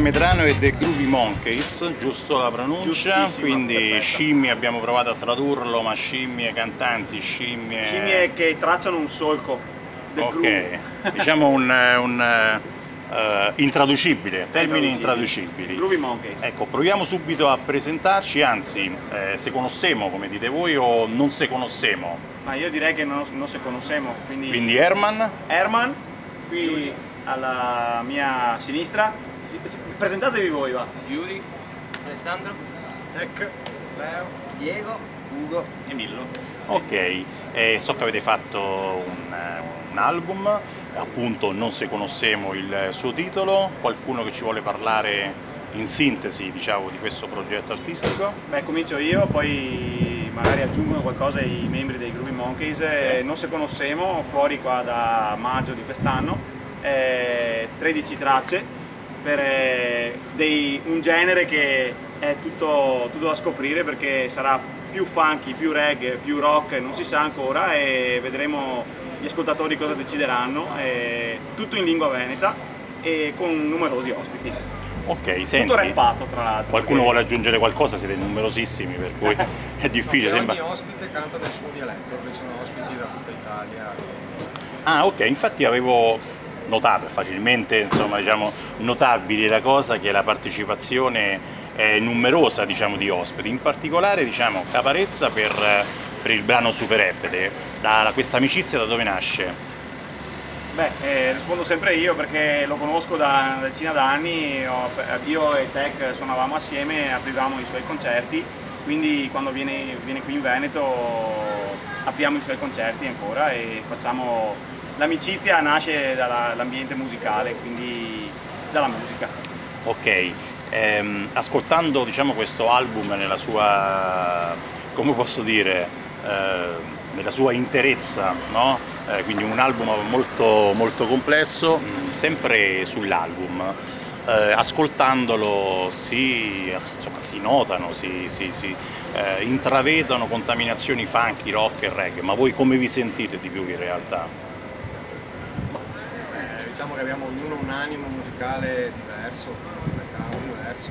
Medrano e The Groovy Monkeys, giusto la pronuncia? Quindi perfetta. scimmie abbiamo provato a tradurlo, ma scimmie cantanti, scimmie... Scimmie che tracciano un solco. The ok, groove. diciamo un, un eh, intraducibile, termini Intraducibili. Groovy Monkeys. Ecco, proviamo subito a presentarci, anzi, eh, se conosciamo come dite voi o non se conosciamo. Ma io direi che non, non se conosciamo, quindi... Quindi Herman, Herman, qui alla mia sinistra. Si- Presentatevi voi, va. Yuri, Alessandro, Tec. Leo, Diego, Ugo e Millo. ok, eh, so che avete fatto un, un album, appunto non se conosciamo il suo titolo, qualcuno che ci vuole parlare in sintesi diciamo, di questo progetto artistico? Beh, comincio io, poi magari aggiungono qualcosa i membri dei Groovy Monkeys. Eh, non se conosciamo, fuori qua da maggio di quest'anno, eh, 13 tracce per eh, dei- un genere che è tutto, tutto da scoprire perché sarà più funky, più reggae, più rock, non si sa ancora e vedremo gli ascoltatori cosa decideranno. tutto in lingua veneta e con numerosi ospiti. Ok, senti, Tutto rappato tra l'altro. qualcuno perché- vuole aggiungere qualcosa? Siete numerosissimi per cui è difficile, Che sembra... ogni ospite canta nel suo dialetto, perché sono ospiti da tutta Italia. Ah ok, infatti avevo notato, è facilmente insomma, diciamo, notabile la cosa che la partecipazione è numerosa diciamo, di ospiti, in particolare diciamo, Caparezza per, per il brano Super Epide, da, questa amicizia da dove nasce? Beh, eh, rispondo sempre io perché lo conosco da una decina d'anni, io e Tech suonavamo assieme e aprivamo i suoi concerti, quindi quando viene, viene qui in Veneto apriamo i suoi concerti ancora e facciamo... L'amicizia nasce dalla- dall'ambiente musicale, quindi dalla musica. Ok, ehm, ascoltando diciamo, questo album nella sua, come posso dire, eh, nella sua interezza, no? Eh, quindi un album molto, molto complesso, mh, sempre sull'album. Eh, ascoltandolo si, insomma, si notano, si, si- si, eh, intravedono contaminazioni funky, rock e reggae, ma voi come vi sentite di più in realtà? Diciamo che abbiamo ognuno un animo musicale diverso, un background diverso.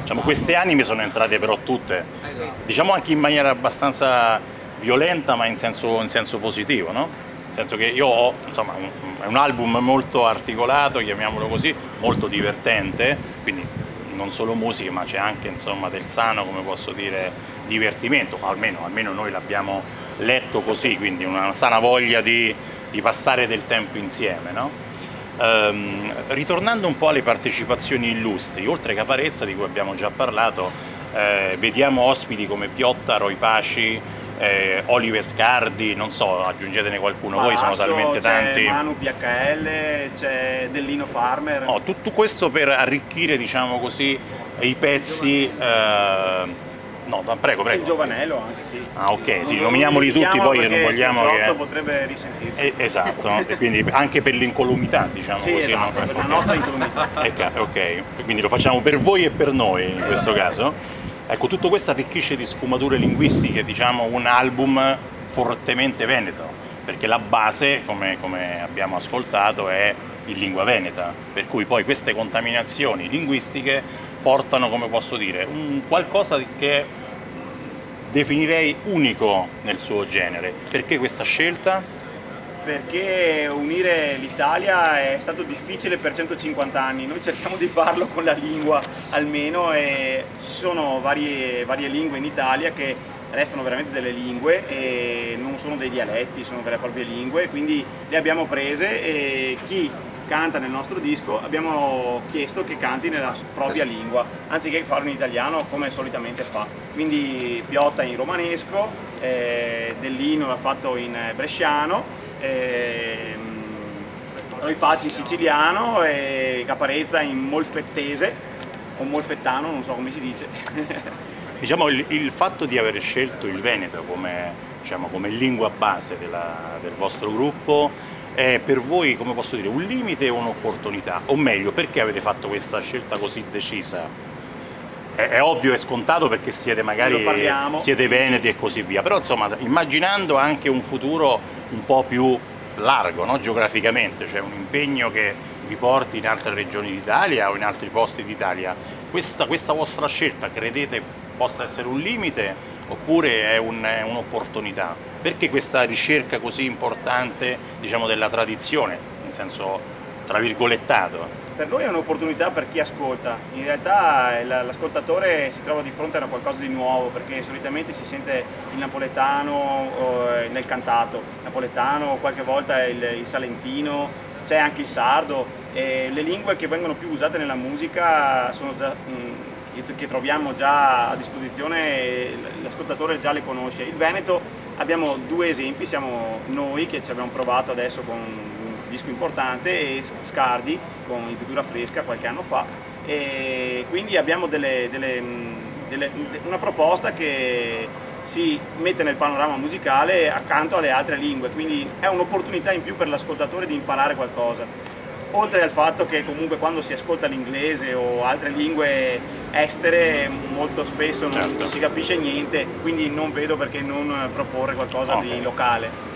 Diciamo, queste anime sono entrate però tutte Esatto. diciamo anche in maniera abbastanza violenta ma in senso, in senso positivo, no? Nel senso che io ho, insomma, un, è un album molto articolato, chiamiamolo così, molto divertente, quindi non solo musica ma c'è anche insomma del sano, come posso dire, divertimento, almeno, almeno noi l'abbiamo letto così, quindi una sana voglia di, di passare del tempo insieme, no? Ehm, ritornando un po' alle partecipazioni illustri, oltre che Caparezza di cui abbiamo già parlato, eh, vediamo ospiti come Piotta, Roy Paci, eh, Olive Scardi, non so, aggiungetene qualcuno, voi sono Palazzo, talmente c'è tanti. Manu PHL, c'è Dellino Farmer. No, tutto questo per arricchire, diciamo così, i pezzi. eh, no, ma prego, Il prego. Giovanello anche, sì. Ah, ok, sì, nominiamoli li tutti, poi non vogliamo il che. Giotto potrebbe risentirsi. Eh, esatto, e quindi anche per l'incolumità, diciamo sì, così. esatto, no? per la nostra incolumità. Ecco, ok, quindi lo facciamo per voi e per noi in questo caso. Ecco, tutto questo arricchisce di sfumature linguistiche, diciamo un album fortemente veneto, perché la base, come, come abbiamo ascoltato, è in lingua veneta, per cui poi queste contaminazioni linguistiche portano, come posso dire, un qualcosa che definirei unico nel suo genere. Perché questa scelta? perché unire l'Italia è stato difficile per 150 anni, noi cerchiamo di farlo con la lingua almeno e ci sono varie, varie lingue in Italia che restano veramente delle lingue e non sono dei dialetti, sono vere e proprie lingue, quindi le abbiamo prese e chi canta nel nostro disco abbiamo chiesto che canti nella propria lingua, anziché farlo in italiano come solitamente fa. Quindi Piotta in romanesco, eh, Dellino l'ha fatto in bresciano, ehm, Roy Paci in siciliano e Caparezza in molfettese o molfettano, non so come si dice. Diciamo il, il fatto di aver scelto il Veneto come, diciamo, come lingua base della- del vostro gruppo è per voi, come posso dire, un limite o un'opportunità? O meglio, perché avete fatto questa scelta così decisa? È, è ovvio, è scontato perché siete magari siete veneti e così via, però insomma immaginando anche un futuro un po' più largo no? geograficamente, cioè un impegno che vi porti in altre regioni d'Italia o in altri posti d'Italia. Questa, questa vostra scelta credete possa essere un limite oppure è un- è un'opportunità? Perché questa ricerca così importante diciamo, della tradizione, in senso tra virgolettato? Per noi è un'opportunità per chi ascolta, in realtà l- l'ascoltatore si trova di fronte a qualcosa di nuovo perché solitamente si sente il napoletano eh, nel cantato, napoletano, qualche volta il, salentino, c'è anche il sardo le lingue che vengono più usate nella musica sono che- troviamo già a disposizione l'ascoltatore già le conosce. Il Veneto abbiamo due esempi, siamo noi che ci abbiamo provato adesso con un disco importante e Scardi con Pittura Fresca qualche anno fa e quindi abbiamo delle- delle, delle- una proposta che si mette nel panorama musicale accanto alle altre lingue, quindi è un'opportunità in più per l'ascoltatore di imparare qualcosa. Oltre al fatto che comunque quando si ascolta l'inglese o altre lingue estere molto spesso non Certo. si capisce niente, quindi non vedo perché non proporre qualcosa Ok. di locale.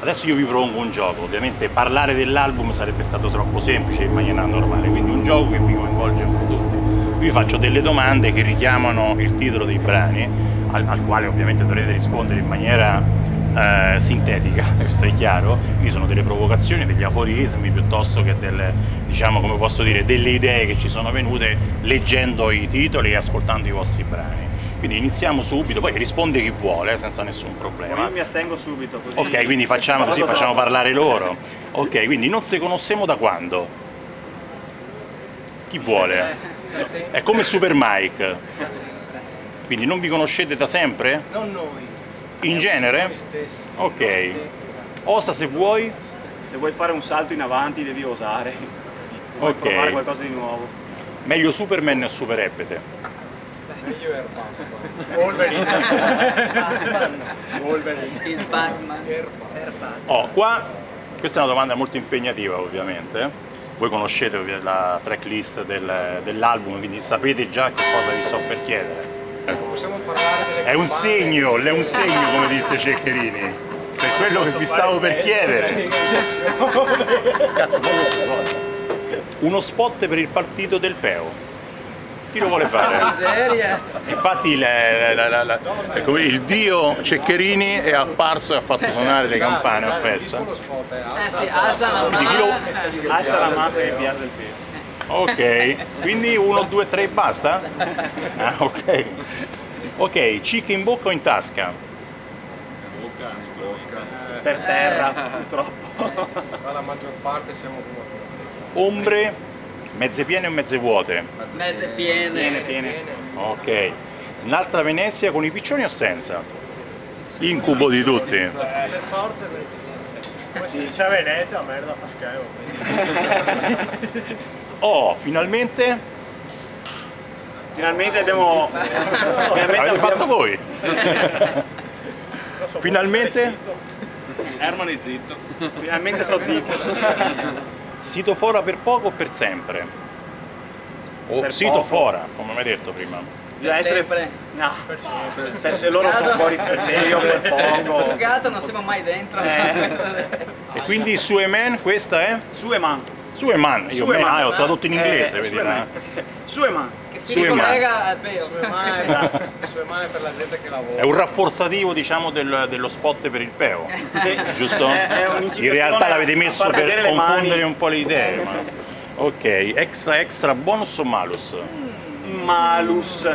Adesso io vi propongo un gioco, ovviamente parlare dell'album sarebbe stato troppo semplice in maniera normale, quindi un gioco che vi coinvolge un po' tutti. Vi faccio delle domande che richiamano il titolo dei brani, al, al quale ovviamente dovrete rispondere in maniera eh, sintetica, questo è chiaro, quindi sono delle provocazioni, degli aforismi piuttosto che delle, diciamo come posso dire, delle idee che ci sono venute leggendo i titoli e ascoltando i vostri brani. Quindi iniziamo subito, poi risponde chi vuole, eh, senza nessun problema. Io mi astengo subito così. Ok, quindi facciamo così, facciamo parlare loro. Ok, quindi non si conosciamo da quando? Chi vuole? È come Super Mike. Quindi non vi conoscete da sempre? Non noi. In genere? Ok. Osa se vuoi. Se vuoi fare un salto in avanti devi osare. Se vuoi provare qualcosa di nuovo. Meglio Superman o Super Epete? Meglio Erba. Wolverine. Wolverine. Il barman. Erba. Oh, qua, questa è una domanda molto impegnativa ovviamente. Voi conoscete la tracklist del- dell'album, quindi sapete già che cosa vi sto per chiedere. Ecco, possiamo parlare delle È un segno, è un segno come disse Ceccherini. Per quello che vi stavo per chiedere. Cazzo. Uno spot per il partito del Peo. Chi lo vuole fare? Miseria. Infatti la- la- la- la- ecco, il dio Ceccherini è apparso e ha fatto suonare le Già, campane a il festa. eh, Eh alza, sì, alza, la mano. Alza la massa che piace del pelo. Ok, quindi uno, due, tre e basta? Ah, ok. Ok, cicca in bocca o in tasca? Per terra, purtroppo. Ma la maggior parte siamo fumatori. Ombre, mezze piene o mezze vuote? Mezze piene. Piene, piene. Ok. Un'altra Venezia con i piccioni o senza? Incubo di tutti. Si dice a Venezia, merda fa schifo. Oh, finalmente Finalmente abbiamo... finalmente avete fatto voi. Finalmente Herman è zitto. Finalmente sto zitto. sito fora per poco o per sempre? O Per sito poco. fora, come mi hai detto prima. Bisogna essere... sempre. No, per se loro sono fuori per sé, io per poco. che altro non siamo mai dentro. Eh. E quindi Sueman, questa è? Sueman. Sueman, io Sueman. ah, ho tradotto in inglese, Eh, vedi, Sueman. ma- Sueman. che si Sue ricollega al peo. Sue mani, sue mani per la gente che lavora. È un rafforzativo diciamo del- dello spot per il peo, Sì. giusto? È- è In realtà l'avete messo per confondere un po' le idee. Ma... Ok, extra extra bonus o malus? Malus.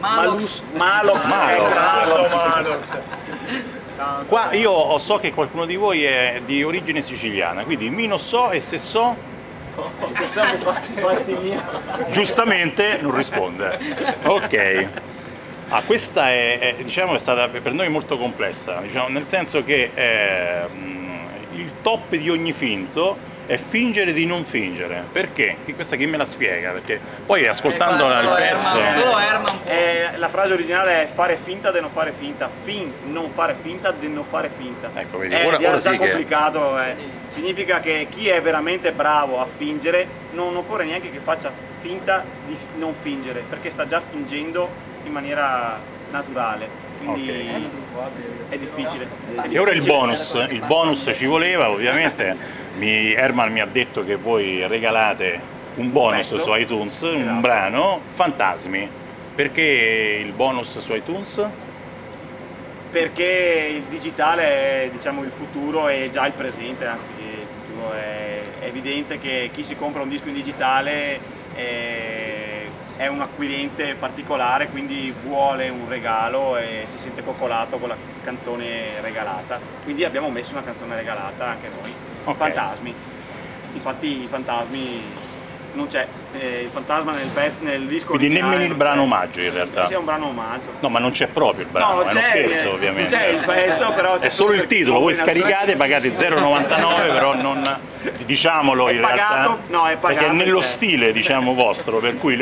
Malox. Malox. Malox. Malox. Qua io so che qualcuno di voi è di origine siciliana, quindi mi non so e se so, giustamente non risponde. Ok. Ah, questa è, è, diciamo, è stata per noi molto complessa, diciamo, nel senso che eh, il top di ogni finto è fingere di non fingere. Perché? Che questa chi me la spiega? Perché poi ascoltando Eh, il solo pezzo... Solo Herman può. Eh, la frase originale è fare finta di non fare finta, fin non fare finta di non fare finta. Ecco, vedi, è ora- già ora sì che- complicato, eh. significa che chi è veramente bravo a fingere non occorre neanche che faccia finta di non fingere, perché sta già fingendo in maniera naturale. Quindi è difficile. E ora il bonus, il bonus ci voleva ovviamente, mi, Herman mi ha detto che voi regalate un bonus pezzo. su iTunes, un Esatto. brano, Fantasmi. Perché il bonus su iTunes? perché il digitale è diciamo, il futuro e già il presente, anzi il futuro è, è evidente che chi si compra un disco in digitale è, è un acquirente particolare, quindi vuole un regalo e si sente coccolato con la canzone regalata. Quindi abbiamo messo una canzone regalata anche noi, Ok. Fantasmi. Infatti i fantasmi non c'è, eh, il fantasma nel, pe- nel disco Quindi nemmeno il brano omaggio in realtà. Sì, è un brano omaggio. No, ma non c'è proprio il brano, No, è uno c'è, scherzo eh, ovviamente. c'è il pezzo, però È solo il titolo, voi scaricate, pagate 0,99, però non diciamolo È in pagato? realtà. No, è pagato, Perché è nello c'è. stile, diciamo, vostro, per cui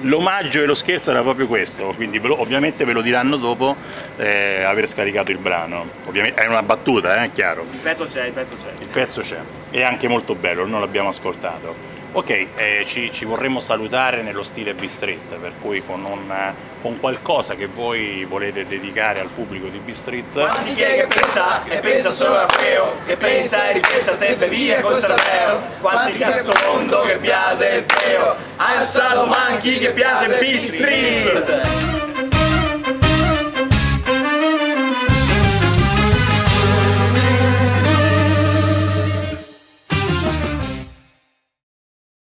l'omaggio e lo scherzo era proprio questo, quindi ve lo- ovviamente ve lo diranno dopo eh, aver scaricato il brano. Ovviamente è una battuta, eh, è chiaro. Il pezzo c'è, il pezzo c'è. Il pezzo c'è, è anche molto bello, non l'abbiamo ascoltato. Ok, eh, ci, ci vorremmo salutare nello stile B-Street, per cui con, un, con qualcosa che voi volete dedicare al pubblico di B-Street. Quanti che pensa, che pensa solo a Peo, che pensa e ripensa a te e via col cervello. Quanti che a sto mondo che piace il Peo, a Salomanchi che piace B-Street.